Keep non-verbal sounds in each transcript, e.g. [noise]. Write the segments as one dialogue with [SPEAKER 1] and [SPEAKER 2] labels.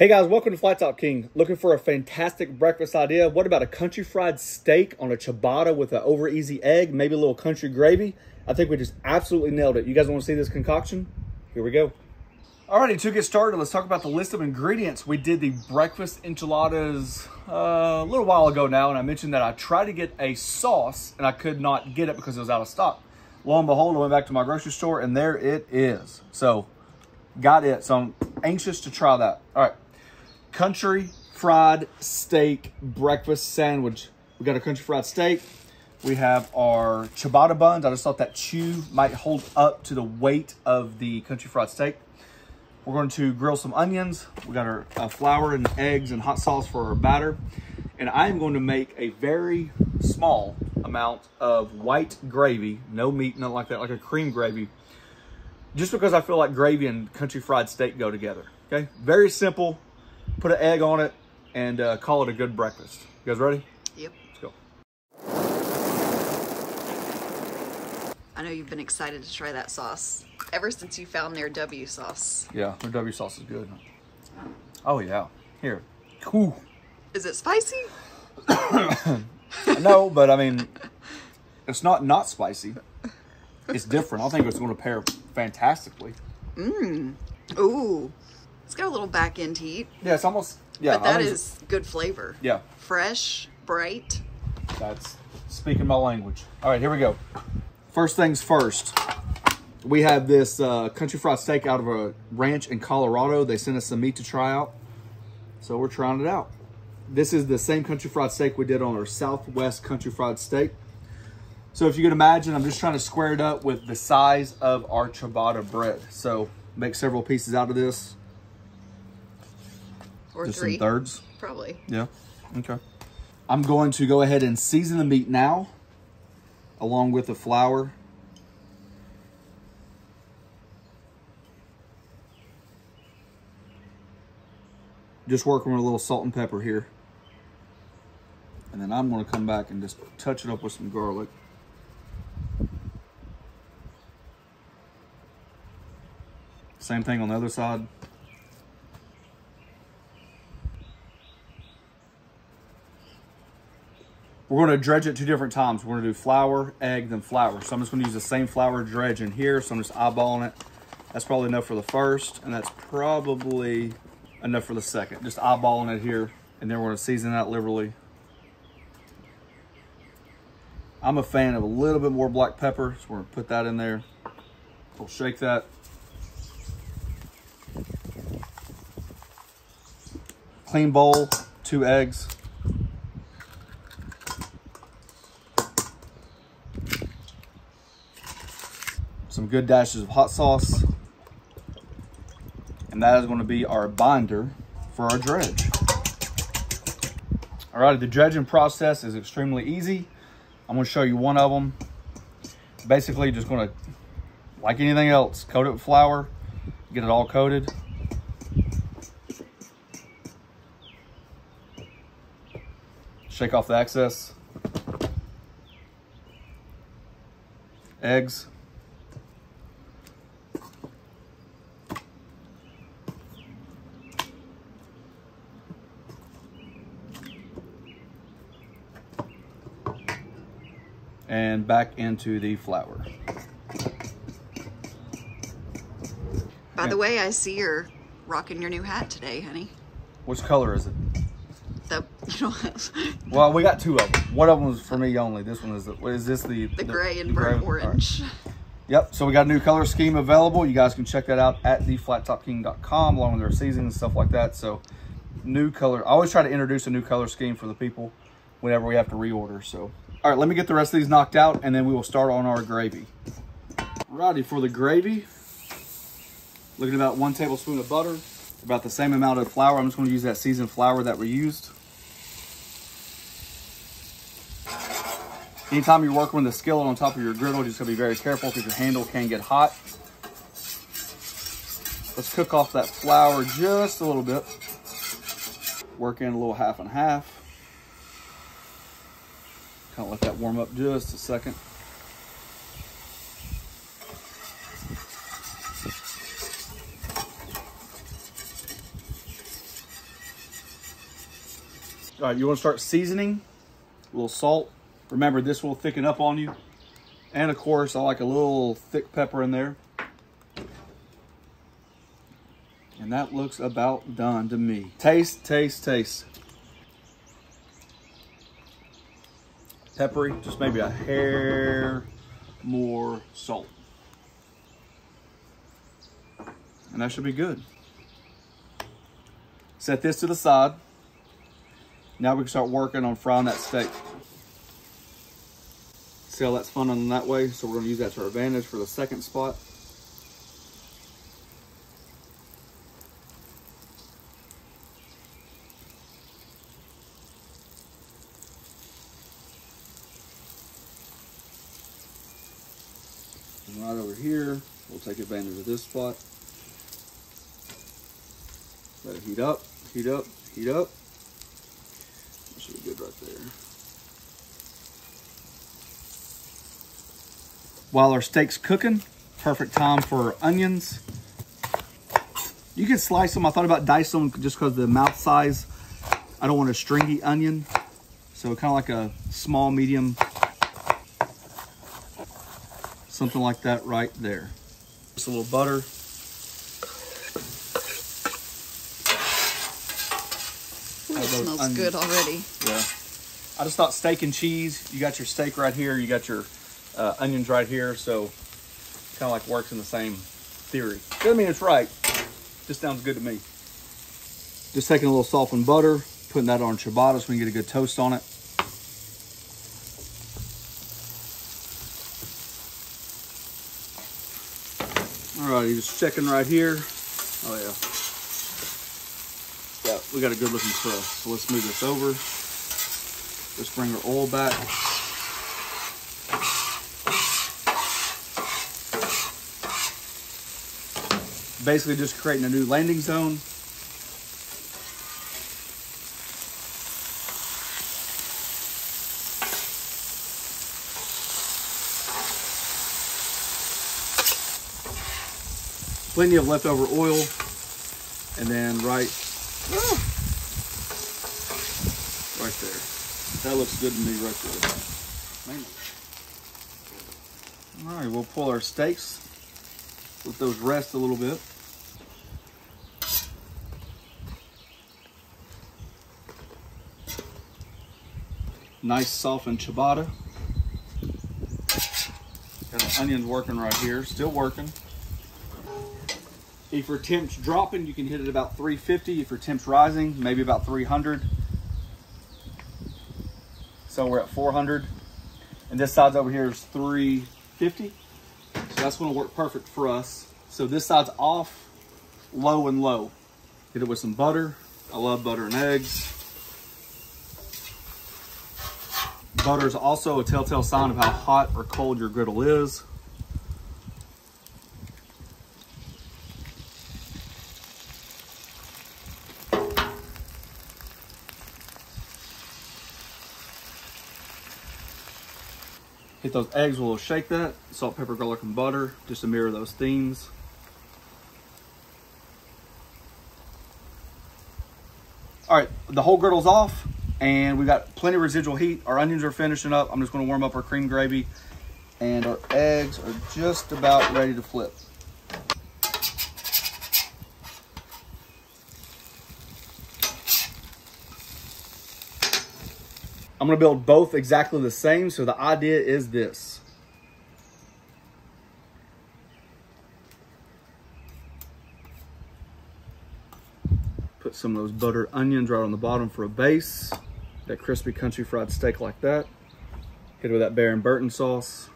[SPEAKER 1] Hey guys, welcome to Flat Top King. Looking for a fantastic breakfast idea? What about a country fried steak on a ciabatta with an over easy egg, maybe a little country gravy? I think we just absolutely nailed it. You guys want to see this concoction? Here we go. Alrighty, to get started, let's talk about the list of ingredients. We did the breakfast enchiladas uh, a little while ago now, and I mentioned that I tried to get a sauce, and I could not get it because it was out of stock. Lo and behold, I went back to my grocery store, and there it is. So, got it. So, I'm anxious to try that. All right country fried steak breakfast sandwich. We got a country fried steak. We have our ciabatta buns. I just thought that chew might hold up to the weight of the country fried steak. We're going to grill some onions. We got our uh, flour and eggs and hot sauce for our batter. And I am going to make a very small amount of white gravy, no meat, nothing like that, like a cream gravy, just because I feel like gravy and country fried steak go together. Okay, very simple, put an egg on it, and uh, call it a good breakfast. You guys ready?
[SPEAKER 2] Yep.
[SPEAKER 1] Let's go.
[SPEAKER 2] I know you've been excited to try that sauce ever since you found their W sauce.
[SPEAKER 1] Yeah, their W sauce is good. Oh yeah. Here. Whew.
[SPEAKER 2] Is it spicy? [coughs] [coughs]
[SPEAKER 1] no, but I mean, it's not not spicy. It's different. I think it's going to pair fantastically.
[SPEAKER 2] Mmm. Ooh. Got a little back end heat.
[SPEAKER 1] Yeah, it's almost yeah.
[SPEAKER 2] But that is good flavor.
[SPEAKER 1] Yeah.
[SPEAKER 2] Fresh, bright.
[SPEAKER 1] That's speaking my language. All right, here we go. First things first. We have this uh, country fried steak out of a ranch in Colorado. They sent us some meat to try out. So we're trying it out. This is the same country fried steak we did on our Southwest country fried steak. So if you can imagine, I'm just trying to square it up with the size of our ciabatta bread. So make several pieces out of this.
[SPEAKER 2] Or
[SPEAKER 1] just
[SPEAKER 2] three.
[SPEAKER 1] some thirds.
[SPEAKER 2] Probably.
[SPEAKER 1] Yeah, okay. I'm going to go ahead and season the meat now, along with the flour. Just working with a little salt and pepper here. And then I'm gonna come back and just touch it up with some garlic. Same thing on the other side. We're going to dredge it two different times. We're to do flour, egg, then flour. So I'm just going to use the same flour dredge in here. So I'm just eyeballing it. That's probably enough for the first, and that's probably enough for the second. Just eyeballing it here, and then we're to season that liberally. I'm a fan of a little bit more black pepper, so we're to put that in there. We'll shake that. Clean bowl, two eggs. Good dashes of hot sauce. And that is going to be our binder for our dredge. All right, the dredging process is extremely easy. I'm going to show you one of them. Basically, just going to, like anything else, coat it with flour, get it all coated. Shake off the excess. Eggs. And back into the flour.
[SPEAKER 2] By the way, I see you're rocking your new hat today, honey.
[SPEAKER 1] Which color is it?
[SPEAKER 2] The, [laughs] you know, [laughs]
[SPEAKER 1] well, we got two of them. One of them is for me only. This one is, the, is this the?
[SPEAKER 2] The, the gray and the burnt orange. Right.
[SPEAKER 1] Yep, so we got a new color scheme available. You guys can check that out at theflattopking.com along with their seasoning and stuff like that. So new color. I always try to introduce a new color scheme for the people whenever we have to reorder. So all right, let me get the rest of these knocked out and then we will start on our gravy. Righty, for the gravy, looking about one tablespoon of butter, about the same amount of flour. I'm just gonna use that seasoned flour that we used. Anytime you're working with the skillet on top of your griddle, you just gotta be very careful because your handle can get hot. Let's cook off that flour just a little bit. Work in a little half and half. Kind of let that warm up just a second. All right, you want to start seasoning. A little salt. Remember, this will thicken up on you. And of course, I like a little thick pepper in there. And that looks about done to me. Taste, taste, taste. Peppery, just maybe a hair more salt. And that should be good. Set this to the side. Now we can start working on frying that steak. See how that's funneling that way? So we're gonna use that to our advantage for the second spot. And right over here, we'll take advantage of this spot. Let it heat up, heat up, heat up. That should be good right there. While our steak's cooking, perfect time for onions. You can slice them. I thought about dicing them just because the mouth size. I don't want a stringy onion. So kind of like a small, medium, something like that right there. Just a little butter.
[SPEAKER 2] Ooh, smells
[SPEAKER 1] onions-
[SPEAKER 2] good already.
[SPEAKER 1] Yeah. I just thought steak and cheese. You got your steak right here. You got your uh, onions right here. So kind of like works in the same theory. Doesn't mean it's right. Just sounds good to me. Just taking a little softened butter, putting that on ciabatta so we can get a good toast on it. Alrighty, just checking right here. Oh yeah. Yeah, we got a good looking crust. So let's move this over. Let's bring our oil back. Basically just creating a new landing zone. Plenty of leftover oil. And then right right there. That looks good to me right there. All right, we'll pull our steaks, let those rest a little bit. Nice softened ciabatta. Got the onions working right here, still working. If your temp's dropping, you can hit it about 350. If your temp's rising, maybe about 300. So we're at 400. And this side's over here is 350. So that's gonna work perfect for us. So this side's off, low and low. Hit it with some butter. I love butter and eggs. Butter is also a telltale sign of how hot or cold your griddle is. Hit those eggs, we'll shake that. Salt, pepper, garlic, and butter, just to mirror those themes. All right, the whole griddle's off and we got plenty of residual heat. Our onions are finishing up. I'm just gonna warm up our cream gravy and our eggs are just about ready to flip. I'm gonna build both exactly the same. So the idea is this. Put some of those buttered onions right on the bottom for a base. That crispy country fried steak like that. Hit it with that Baron Burton sauce.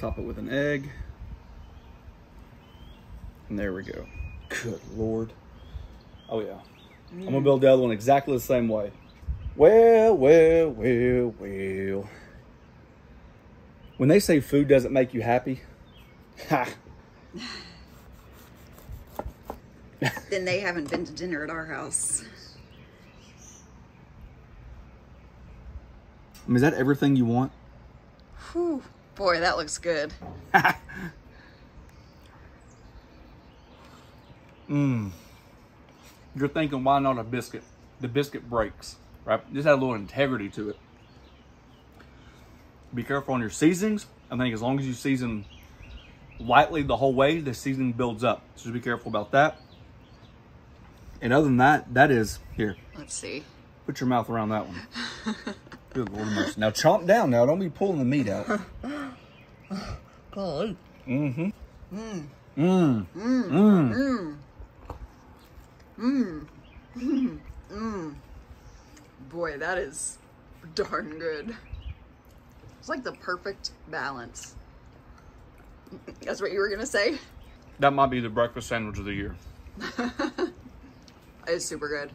[SPEAKER 1] Top it with an egg. And there we go. Good Lord. Oh yeah. I'm gonna mm. build the other one exactly the same way. Well, well, well, well. When they say food doesn't make you happy, ha.
[SPEAKER 2] Then they haven't been to dinner at our house.
[SPEAKER 1] I mean, is that everything you want?
[SPEAKER 2] Whew. Boy, that looks good. [laughs] Mm.
[SPEAKER 1] You're thinking, why not a biscuit? The biscuit breaks, right? Just had a little integrity to it. Be careful on your seasonings. I think as long as you season lightly the whole way, the seasoning builds up. So just be careful about that. And other than that, that is here.
[SPEAKER 2] Let's see.
[SPEAKER 1] Put your mouth around that one. [laughs] Good Lord mercy. Now chomp down. Now don't be pulling the meat out. [laughs]
[SPEAKER 2] God. Mhm.
[SPEAKER 1] Mm-hmm. Mm. Mm. Mm. Mm. Mm.
[SPEAKER 2] Boy, that is darn good. It's like the perfect balance. That's what you were gonna say?
[SPEAKER 1] That might be the breakfast sandwich of the year. [laughs]
[SPEAKER 2] It's super good.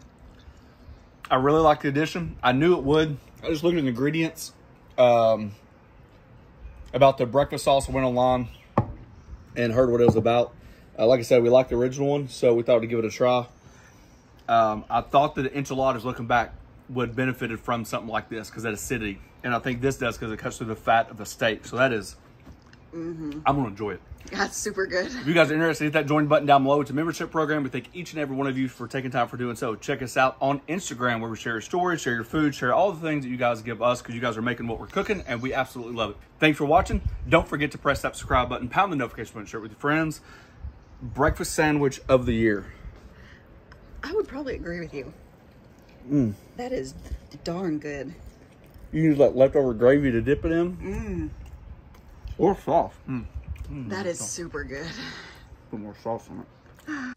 [SPEAKER 1] I really like the addition. I knew it would. I just looked at the ingredients. Um, about the breakfast sauce, I went online and heard what it was about. Uh, like I said, we liked the original one, so we thought to give it a try. Um, I thought that the enchiladas, looking back, would benefited from something like this because that acidity, and I think this does because it cuts through the fat of the steak. So that is, I'm gonna enjoy it.
[SPEAKER 2] That's super good.
[SPEAKER 1] If you guys are interested, hit that join button down below. It's a membership program. We thank each and every one of you for taking time for doing so. Check us out on Instagram where we share your stories, share your food, share all the things that you guys give us because you guys are making what we're cooking and we absolutely love it. Thanks for watching. Don't forget to press that subscribe button, pound the notification button, share it with your friends. Breakfast sandwich of the year.
[SPEAKER 2] I would probably agree with you.
[SPEAKER 1] Mm.
[SPEAKER 2] That is darn good.
[SPEAKER 1] You use like leftover gravy to dip it in. Or sauce. Mm.
[SPEAKER 2] That is super good.
[SPEAKER 1] Put more sauce on it. [sighs] [sighs]